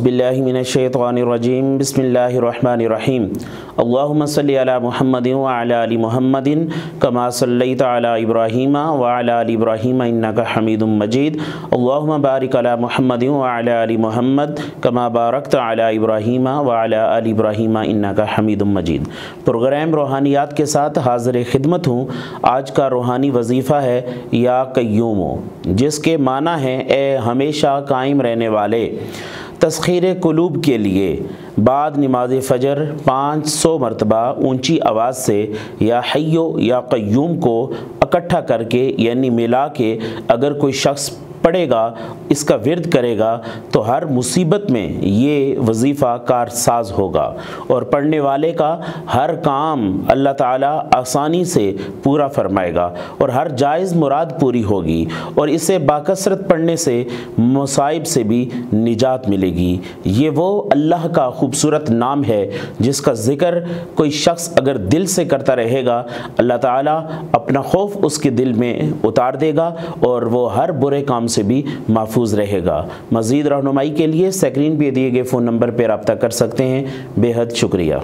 باللہ من الشیطان الرجیم بسم اللہ الرحمن الرحیم اللہم صلی علی محمد وعلی آل محمد کما صلیت علی ابراہیم وعلی آل ابراہیم انکا حمید مجید اللہم بارک علی محمد وعلی آل محمد کما بارکت علی ابراہیم وعلی آل ابراہیم انکا حمید مجید پروگرام روحانیات کے ساتھ حاضر خدمت ہوں. آج کا روحانی وظیفہ ہے یا قیومو جس کے معنی ہے اے ہمیشہ قائم رہنے والے. تسخیر قلوب کے لیے۔ بعد نماز فجر پانچ سو مرتبہ اونچی آواز سے یا حیو یا قیوم کو اکٹھا کر کے یعنی ملا کے، اگر کوئی شخص پڑھے گا اس کا ورد کرے گا تو ہر مصیبت میں یہ وظیفہ کار ساز ہوگا اور پڑھنے والے کا ہر کام اللہ تعالیٰ آسانی سے پورا فرمائے گا اور ہر جائز مراد پوری ہوگی اور اسے باکثرت پڑھنے سے مصائب سے بھی نجات ملے گی۔ یہ وہ اللہ کا خوبصورت نام ہے جس کا ذکر کوئی شخص اگر دل سے کرتا رہے گا، اللہ تعالیٰ اپنا خوف اس کے دل میں اتار دے گا اور وہ ہر برے کام سے بھی محفوظ رہے گا۔ مزید رہنمائی کے لیے سیکرین پہ دیے گئے فون نمبر پہ رابطہ کر سکتے ہیں۔ بے حد شکریہ۔